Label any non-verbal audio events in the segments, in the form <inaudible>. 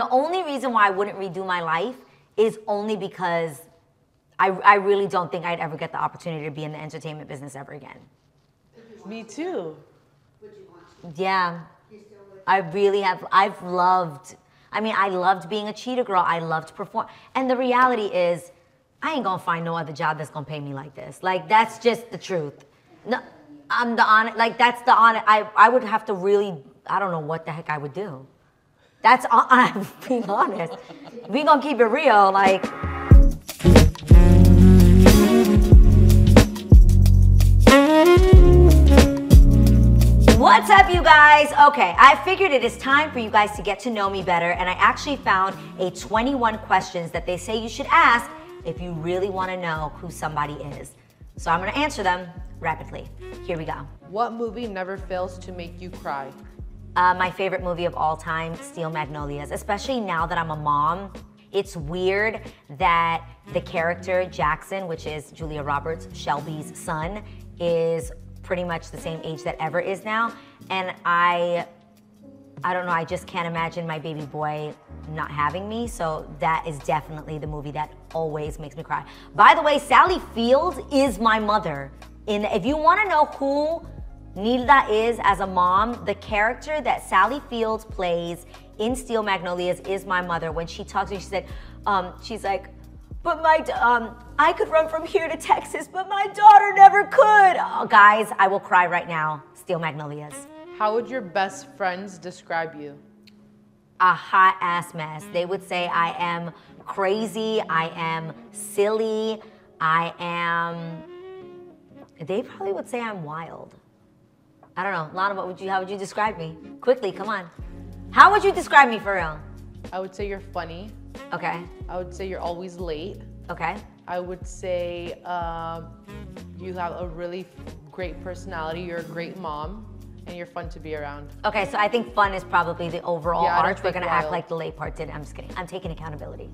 The only reason why I wouldn't redo my life is only because I, I really don't think I'd ever get the opportunity to be in the entertainment business ever again. Me too. Yeah. I really have. I've loved. I mean, I loved being a cheetah girl. I loved perform. And the reality is, I ain't gonna find no other job that's gonna pay me like this. Like that's just the truth. No, I'm the honest. Like that's the honest. I I would have to really. I don't know what the heck I would do. That's I'm <laughs> being honest. We gonna keep it real. Like. What's up, you guys? Okay, I figured it is time for you guys to get to know me better, and I actually found a 21 questions that they say you should ask if you really want to know who somebody is. So I'm gonna answer them rapidly. Here we go. What movie never fails to make you cry? Uh, my favorite movie of all time, Steel Magnolias, especially now that I'm a mom. It's weird that the character Jackson, which is Julia Roberts, Shelby's son, is pretty much the same age that Ever is now. And I, I don't know, I just can't imagine my baby boy not having me. So that is definitely the movie that always makes me cry. By the way, Sally Field is my mother. In if you want to know who Nilda is as a mom, the character that Sally Fields plays in Steel Magnolias is my mother. When she talks to me, she said, um, she's like, but my, um, I could run from here to Texas, but my daughter never could. Oh, guys, I will cry right now. Steel Magnolias. How would your best friends describe you? A hot ass mess. They would say I am crazy, I am silly, I am. They probably would say I'm wild. I don't know. Lana, what would you, how would you describe me? Quickly, come on. How would you describe me for real? I would say you're funny. Okay, I would say you're always late. okay. I would say um, you have a really great personality. You're a great mom, and you're fun to be around. Okay, so I think fun is probably the overall Yeah, arch. We're gonna act like the late part did. I'm just kidding. I'm taking accountability.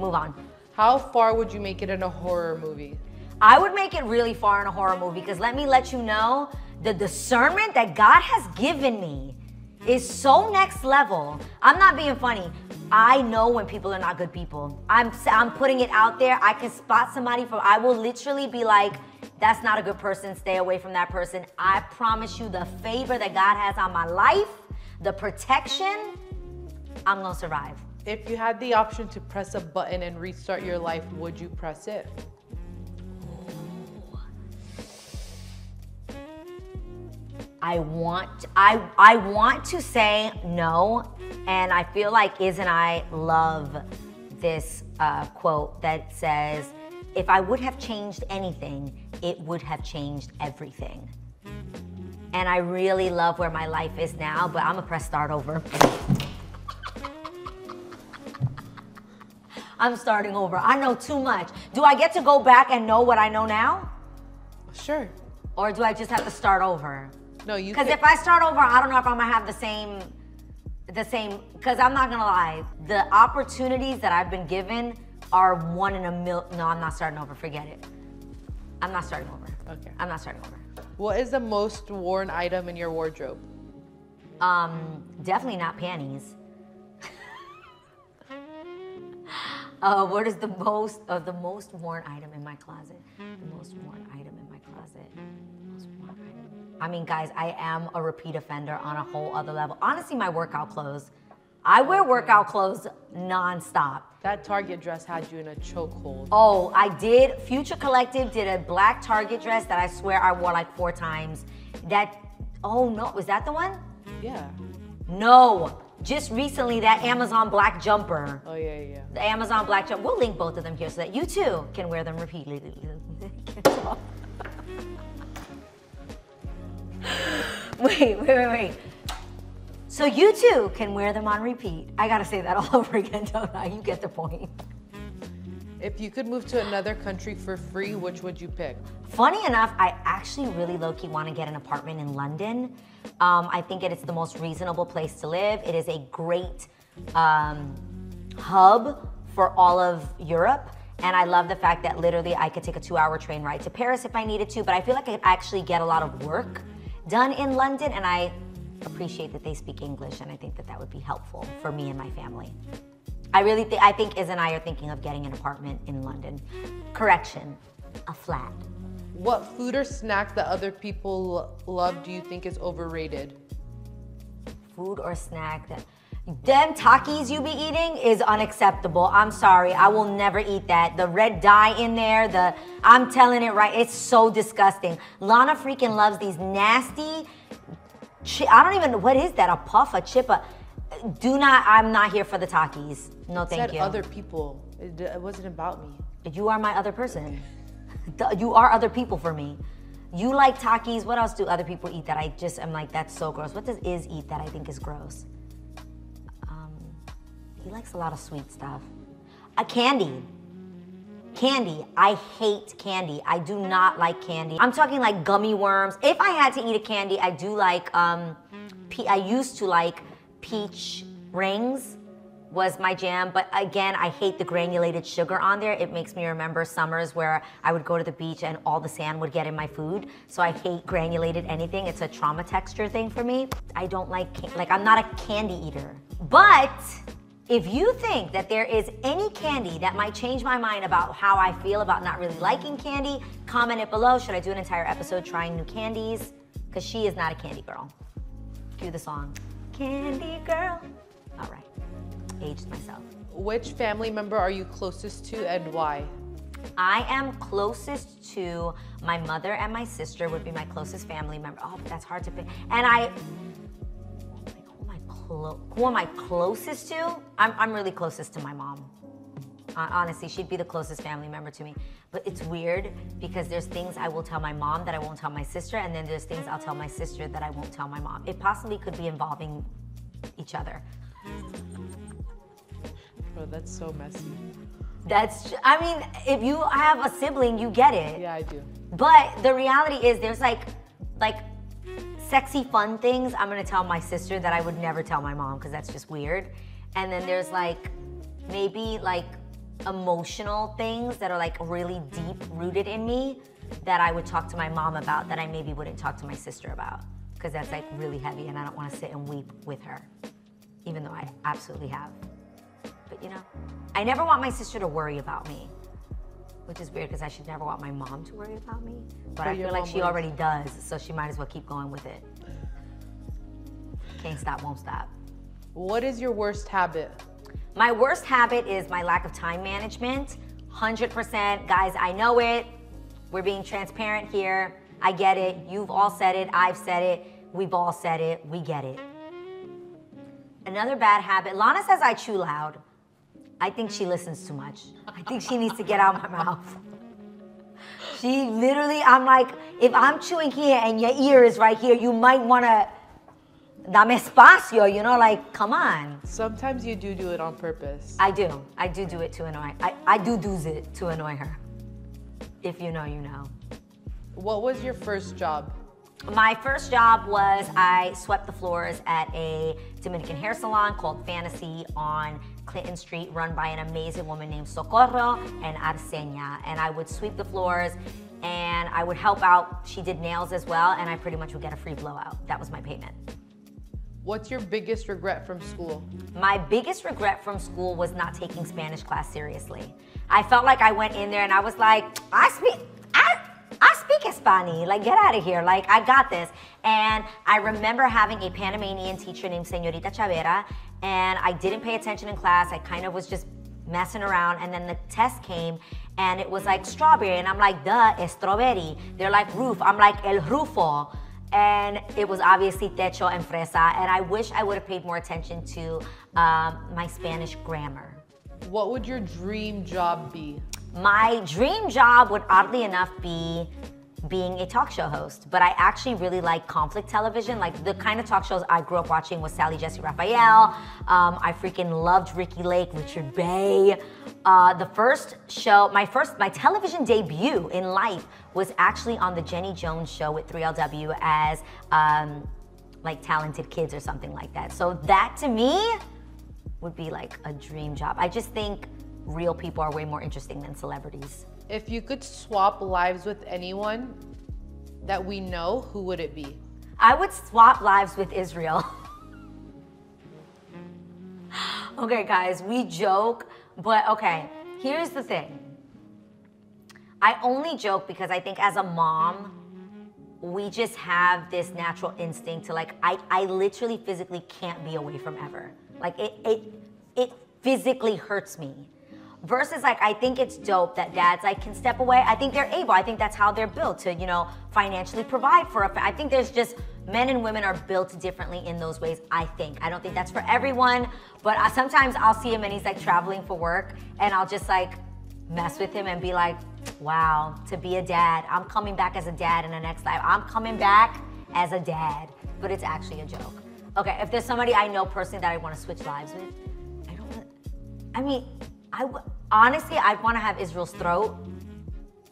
Move on. How far would you make it in a horror movie? I would make it really far in a horror movie because let me let you know the discernment that God has given me is so next level. I'm not being funny. I know when people are not good people. I'm I'm putting it out there. I can spot somebody from I will literally be like that's not a good person. Stay away from that person. I promise you the favor that God has on my life, the protection, I'm going to survive. If you had the option to press a button and restart your life, would you press it? I want I I want to say no, and I feel like and I love this uh, quote that says, "If I would have changed anything, it would have changed everything." And I really love where my life is now, but I'm gonna press start over. I'm starting over. I know too much. Do I get to go back and know what I know now, Sure. or do I just have to start over? No, you. Because if I start over, I don't know if I'm gonna have the same, the same. Because I'm not gonna lie, the opportunities that I've been given are one in a mil. No, I'm not starting over. Forget it. I'm not starting over. Okay. I'm not starting over. What is the most worn item in your wardrobe? Um, definitely not panties. <laughs> uh, what is the most of the most worn item in my closet? The most worn item in my closet. Most worn item. I mean, guys, I am a repeat offender on a whole other level. Honestly, my workout clothes. I wear workout clothes nonstop. That Target dress had you in a chokehold. Oh, I did. Future Collective did a black Target dress that I swear I wore like four times. That, oh no, was that the one? Yeah. No, just recently that Amazon black jumper. Oh yeah, yeah. The Amazon black jumper. We'll link both of them here so that you too can wear them repeatedly. <laughs> wait, wait, wait, wait. So you too can wear them on repeat. I gotta say that <laughs> all over again, don't I? You get the point. If you could move to another country for free, which would you pick? Funny enough, I actually really low key want to get an apartment in London. Um, I think it is the most reasonable place to live. It is a great um, hub for all of Europe. And I love the fact that literally I could take a two hour train ride to Paris if I needed to, but I feel like I could actually get a lot of work done in London. And I appreciate that they speak English, and I think that that would be helpful for me and my family. I really think I think Iz and I are thinking of getting an apartment in London. Correction, a flat. What food or snack that other people love do you think is overrated? Food or snack that them Takis you be eating is unacceptable. I'm sorry. I will never eat that. The red dye in there, the I'm telling it right. It's so disgusting. Lana freaking loves these nasty chi- I don't even know what is that? A puff, a chip, a do not I'm not here for the Takis. No thank Said you. other people. It, it wasn't about me. You are my other person. <laughs> You are other people for me. You like Takis. What else do other people eat that I just am like, that's so gross? What does Iz eat that I think is gross? He likes a lot of sweet stuff. A candy. Candy. I hate candy. I do not like candy. I'm talking like gummy worms. If I had to eat a candy, I do like, um, I used to like peach rings was my jam. But again, I hate the granulated sugar on there. It makes me remember summers where I would go to the beach and all the sand would get in my food. So I hate granulated anything. It's a trauma texture thing for me. I don't like, like, I'm not a candy eater. But if you think that there is any candy that might change my mind about how I feel about not really liking candy, comment it below. Should I do an entire episode trying new candies? Because she is not a candy girl. Cue the song. Candy girl. All right. Aged myself. Which family member are you closest to and why? I am closest to my mother and my sister would be my closest family member. Oh, but that's hard to pick. And I, like, who am I clo- who am I closest to? I'm, I'm really closest to my mom. Uh, honestly, she'd be the closest family member to me. But it's weird because there's things I will tell my mom that I won't tell my sister, and then there's things I'll tell my sister that I won't tell my mom. It possibly could be involving each other. Bro, that's so messy. That's, I mean, if you have a sibling, you get it. Yeah, I do. But the reality is there's like like sexy fun things I'm gonna tell my sister that I would never tell my mom because that's just weird. And then there's like maybe like emotional things that are like really deep rooted in me that I would talk to my mom about that I maybe wouldn't talk to my sister about because that's like really heavy and I don't want to sit and weep with her even though I absolutely have. But you know, I never want my sister to worry about me which is weird because I should never want my mom to worry about me. But I feel like she already does, so she might as well keep going with it. Can't stop, won't stop. What is your worst habit? My worst habit is my lack of time management. 100%. Guys, I know it. We're being transparent here. I get it. You've all said it. I've said it. We've all said it. We get it. Another bad habit. Lana says I chew loud. I think she listens too much. I think she needs to get out of my mouth. She literally, I'm like, if I'm chewing here and your ear is right here, you might wanna dame espacio, you know, like, come on. Sometimes you do do it on purpose. I do. I do do it to annoy. I, I do do it to annoy her. If you know, you know. What was your first job? My first job was I swept the floors at a Dominican hair salon called Fantasy on Clinton Street, run by an amazing woman named Socorro and Arsenia. And I would sweep the floors and I would help out. She did nails as well, and I pretty much would get a free blowout. That was my payment. What's your biggest regret from school? My biggest regret from school was not taking Spanish class seriously. I felt like I went in there and I was like, I speak, I, I speak Spanish. Like, get out of here. Like, I got this. And I remember having a Panamanian teacher named Señorita Chavera, and I didn't pay attention in class. I kind of was just messing around, and then the test came, and it was like strawberry, and I'm like, duh, strawberry. They're like roof. I'm like el rufo and it was obviously techo and fresa and i wish i would have paid more attention to um, my spanish grammar What would your dream job be? my dream job would oddly enough be being a talk show host but i actually really like conflict television like the kind of talk shows i grew up watching was sally jessy raphael. Um, i freaking loved ricki lake richard bey. Uh, the first show my first my television debut in life was actually on the jenny jones show with 3lw as um, like talented kids or something like that. So that to me would be like a dream job. I just think real people are way more interesting than celebrities If you could swap lives with anyone that we know, who would it be? I would swap lives with Israel. <laughs> okay, guys, we joke, but okay, here's the thing. I only joke because I think as a mom, we just have this natural instinct to like I, I literally physically can't be away from Ever. Like it it it physically hurts me. Versus like I think it's dope that dads like can step away. I think they're able. I think that's how they're built to, you know, financially provide for a fa- I think there's just men and women are built differently in those ways, I think. I don't think that's for everyone, but I, sometimes I'll see him and he's like traveling for work and I'll just like mess with him and be like, wow, to be a dad. I'm coming back as a dad in the next life. I'm coming back as a dad, but it's actually a joke. Okay, if there's somebody I know personally that I want to switch lives with, I don't. I mean, I w- honestly I want to have Israel's throat.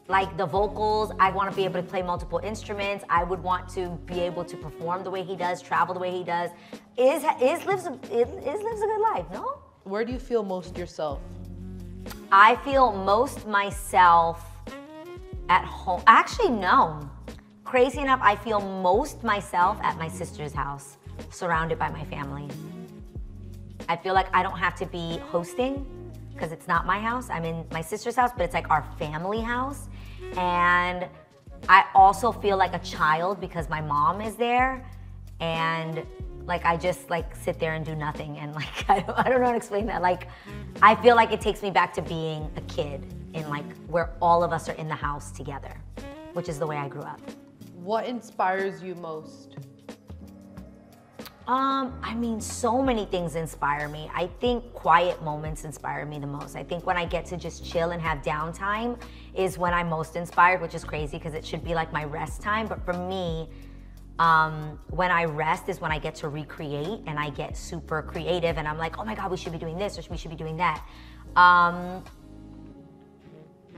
Like the vocals, I want to be able to play multiple instruments. I would want to be able to perform the way he does, travel the way he does. Is is lives a, is, is lives a good life? No. Where do you feel most yourself? I feel most myself at home. Actually, no. Crazy enough, I feel most myself at my sister's house, surrounded by my family. I feel like I don't have to be hosting because it's not my house. I'm in my sister's house, but it's like our family house. And I also feel like a child because my mom is there. And like I just like sit there and do nothing. And <laughs> like I don't, I don't know how to explain that. Like I feel like it takes me back to being a kid in like where all of us are in the house together, which is the way I grew up. What inspires you most? Um, I mean, so many things inspire me. I think quiet moments inspire me the most. I think when I get to just chill and have downtime is when I'm most inspired, which is crazy because it should be like my rest time. But for me, um, when I rest is when I get to recreate and I get super creative and I'm like, oh my God, we should be doing this or we should be doing that. Um,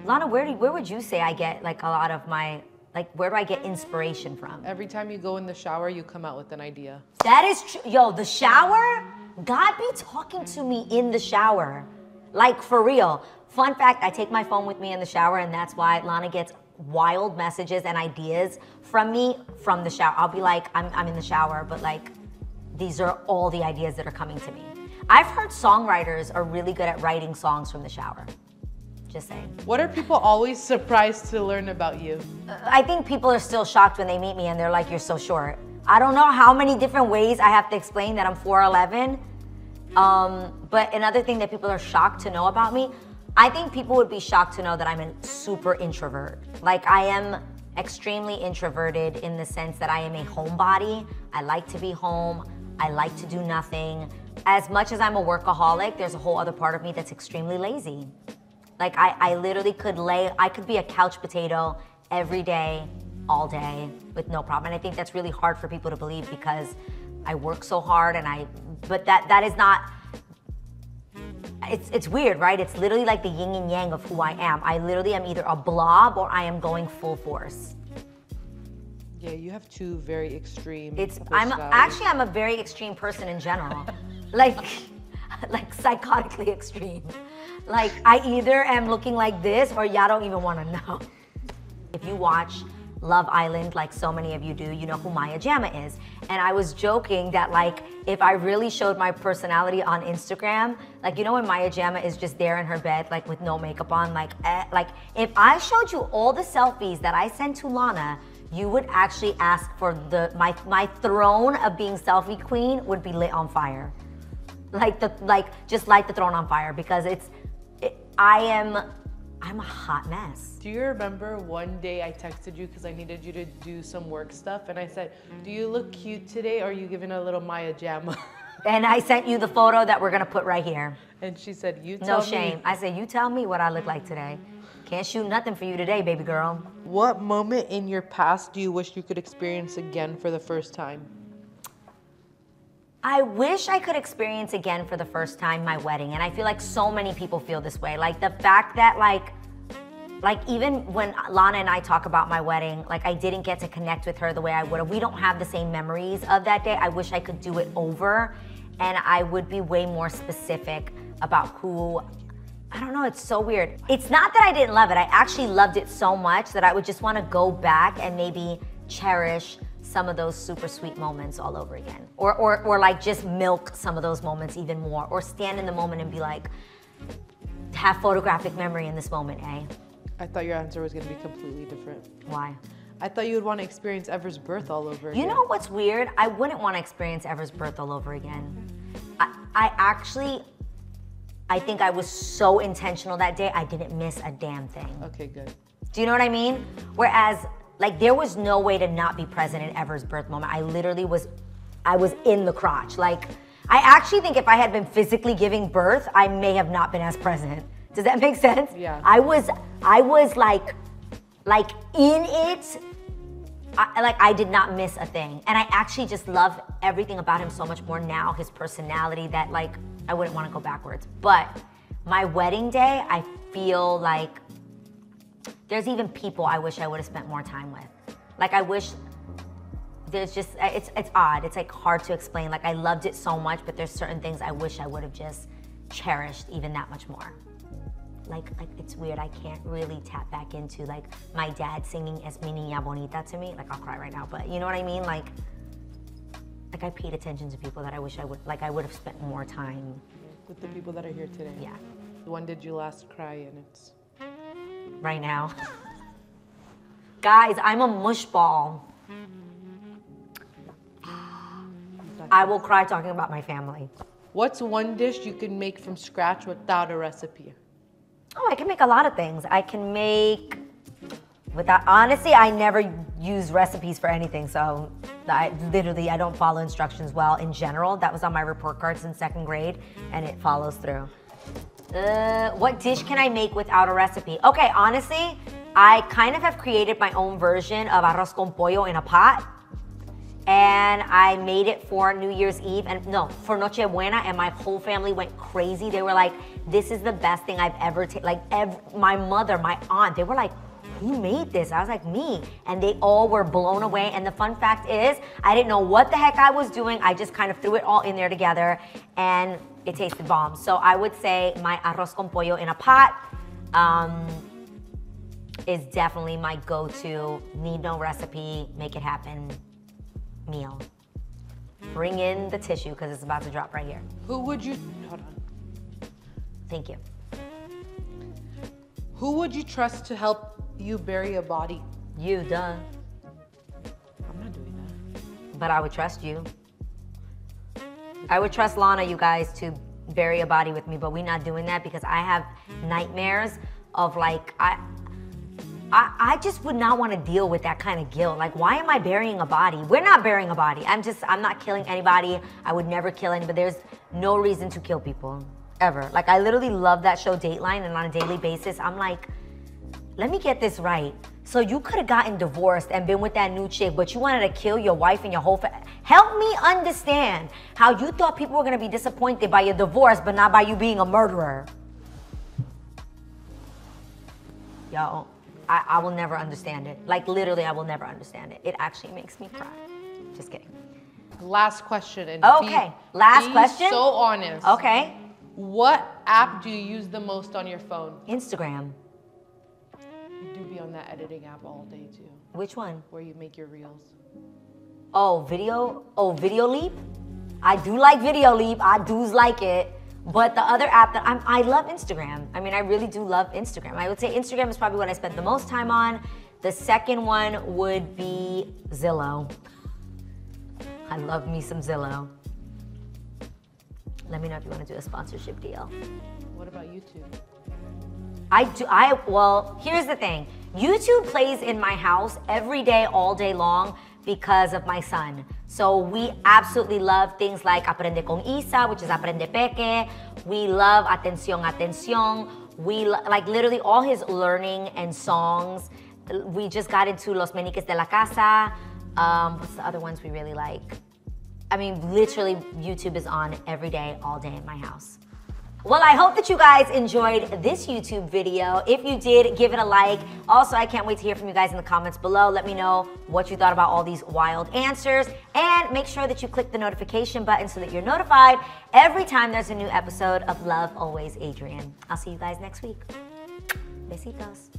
Lana, where, do, where would you say I get like a lot of my, like, where do I get inspiration mm. from? Every time you go in the shower, you come out with an idea. That is true. Yo, the shower, God be talking to me in the shower. Like for real. Fun fact I take my phone with me in the shower, and that's why Lana gets wild messages and ideas from me from the shower. I'll be like, I'm, I'm in the shower, but like, these are all the ideas that are coming to me. I've heard songwriters are really good at writing songs from the shower. Just saying. What are people always surprised to learn about you? I think people are still shocked when they meet me and they're like, "You're so short." I don't know how many different ways I have to explain that I'm 4'11. Um, but another thing that people are shocked to know about me, I think people would be shocked to know that I'm a super introvert. Like I am extremely introverted in the sense that I am a homebody. I like to be home. I like to do nothing. As much as I'm a workaholic, there's a whole other part of me that's extremely lazy. Like I, I literally could lay, I could be a couch potato every day, all day, with no problem. And I think that's really hard for people to believe because I work so hard and I, but that that is not. It's it's weird, right? It's literally like the yin and yang of who I am. I literally am either a blob or I am going full force. Yeah, you have two very extreme. It's I'm actually I'm a very extreme person in general, like <laughs> like psychotically extreme. Like I either am looking like this or y'all don't even want to know. If you watch Love Island, like so many of you do, you know who Maya Jama is. And I was joking that like if I really showed my personality on Instagram, like you know when Maya Jama is just there in her bed, like with no makeup on, like eh, like if I showed you all the selfies that I sent to Lana, you would actually ask for the my my throne of being selfie queen would be lit on fire. Like the like just light the throne on fire because it's it, I am I'm a hot mess. Do you remember one day I texted you because I needed you to do some work stuff, and I said, "Do you look cute today? Or are you giving a little Maya Jama?" <laughs> And I sent you the photo that we're gonna put right here. and she said, "You No shame. me I said, you tell me what I look like today. Can't shoot nothing for you today, baby girl. what moment in your past do you wish you could experience again for the first time?" I wish I could experience again for the first time my wedding. And I feel like so many people feel this way. Like the fact that like like even when Lana and I talk about my wedding, like I didn't get to connect with her the way I would have. We don't have the same memories of that day. I wish I could do it over and I would be way more specific about who I don't know, it's so weird. It's not that I didn't love it. I actually loved it so much that I would just want to go back and maybe cherish some of those super sweet moments all over again. Or, or, or like just milk some of those moments even more. Or stand in the moment and be like, have photographic memory in this moment, eh? I thought your answer was going to be completely different. Why? I thought you would want to experience Ever's birth all over again. You know what's weird? I wouldn't want to experience Ever's birth all over again. I, I actually, I think I was so intentional that day, I didn't miss a damn thing. Okay, good. Do you know what I mean? Whereas, like, there was no way to not be present in Ever's birth moment. I literally was, I was in the crotch. Like, I actually think if I had been physically giving birth, I may have not been as present. Does that make sense? Yeah. I was, I was like, like in it. I, like I did not miss a thing, and I actually just love everything about him so much more now. His personality that like I wouldn't want to go backwards. But my wedding day, I feel like there's even people I wish I would have spent more time with. Like I wish there's just uh, it's it's odd. It's like hard to explain. Like I loved it so much, but there's certain things I wish I would have just cherished even that much more like like it's weird. I can't really tap back into like my dad singing "Es mi niña bonita" to me. Like I'll cry right now, but you know what I mean. Like like I paid attention to people that I wish I would like I would have spent more time with the people that are here today. Yeah. When did you last cry? And it's right now. Guys, I'm a mush ball. I will cry talking about my family. What's one dish you can make from scratch without a recipe? Oh, I can make a lot of things. I can make without honestly, I never use recipes for anything. So I literally I don't follow instructions well in general. That was on my report cards in second grade, and it follows through. Uh, what dish can I make without a recipe? Okay, honestly, I kind of have created my own version of arroz con pollo in a pot and I made it for New Year's Eve and no, for Noche Buena, and my whole family went crazy. They were like, "This is the best thing I've ever tasted." Like, ev- my mother, my aunt, they were like, "Who made this?" I was like, "Me," and they all were blown away. And the fun fact is, I didn't know what the heck I was doing. I just kind of threw it all in there together, and it tasted bomb. So I would say my arroz con pollo in a pot. Um, is definitely my go-to. Need no recipe, make it happen meal. Bring in the tissue because it's about to drop right here. Who would you, hold on. Thank you. Who would you trust to help you bury a body? You, duh. I'm not doing that. But I would trust you. I would trust Lana, you guys, to bury a body with me, but we're not doing that because I have nightmares of like, I, I, I just would not want to deal with that kind of guilt. Like, why am I burying a body? We're not burying a body. I'm just, I'm not killing anybody. I would never kill anybody. There's no reason to kill people, ever. Like, I literally love that show Dateline, and on a daily basis, I'm like, let me get this right. So you could have gotten divorced and been with that new chick, but you wanted to kill your wife and your whole family. Help me understand how you thought people were gonna be disappointed by your divorce, but not by you being a murderer. Yo, I, I will never understand it. Like literally, I will never understand it. It actually makes me cry. Just kidding. Last question. And Okay, be- last be question? So honest. Okay, What app do you use the most on your phone? Instagram. You do be on that editing app all day too, Which one? where you make your reels. Oh, video. Oh, Video Leap. I do like Video Leap. I do like it. But the other app that I'm, I love Instagram. I mean, I really do love Instagram. I would say Instagram is probably what I spent the most time on. The second one would be Zillow. I love me some Zillow. Let me know if you want to do a sponsorship deal. What about YouTube? I do. I well, here's the thing. YouTube plays in my house every day, all day long, because of my son. So we absolutely love things like Aprende con Isa, which is Aprende Peque. We love Atención Atención. We like literally all his learning and songs. We just got into Los Meñiques de la Casa. Um, what's the other ones we really like? I mean, literally, YouTube is on every day, all day in my house. Well, I hope that you guys enjoyed this YouTube video. If you did, give it a like. Also, I can't wait to hear from you guys in the comments below. Let me know what you thought about all these wild answers. And make sure that you click the notification button so that you're notified every time there's a new episode of Love Always Adrienne. I'll see you guys next week. Besitos.